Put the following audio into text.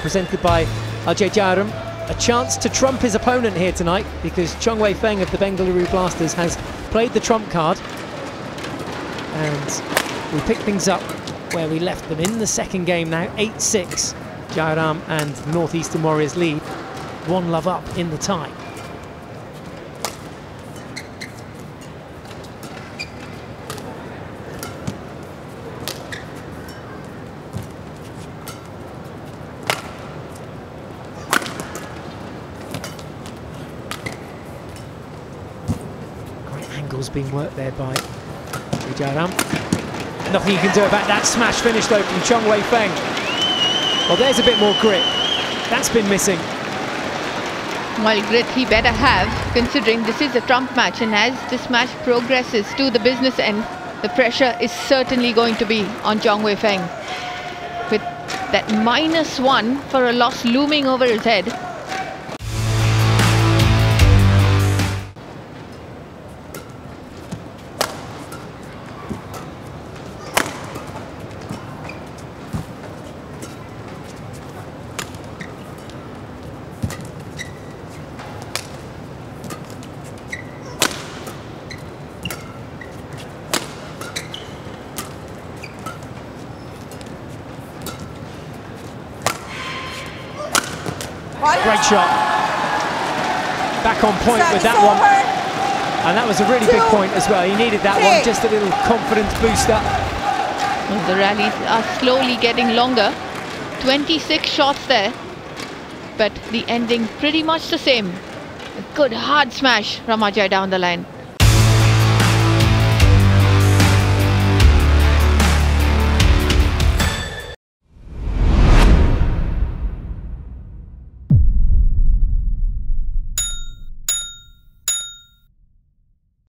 represented by Ajay Jayaram. A chance to trump his opponent here tonight because Chong Wei Feng of the Bengaluru Blasters has played the trump card. And we pick things up where we left them in the second game now, 8-6. Jayaram and Northeastern Warriors lead, one love up in the tie. Great angles being worked there by Jayaram. Nothing you can do about that smash finish though from Chong Wei Feng. Well, there's a bit more grit. That's been missing. Well, grit he better have, considering this is a trump match, and as this match progresses to the business end, the pressure is certainly going to be on Chong Wei Feng. With that minus one for a loss looming over his head, Great shot. Back on point with that one. And that was a really big point as well. He needed that one, just a little confidence booster. the rallies are slowly getting longer. 26 shots there, but the ending pretty much the same. A good hard smash from Ajay down the line.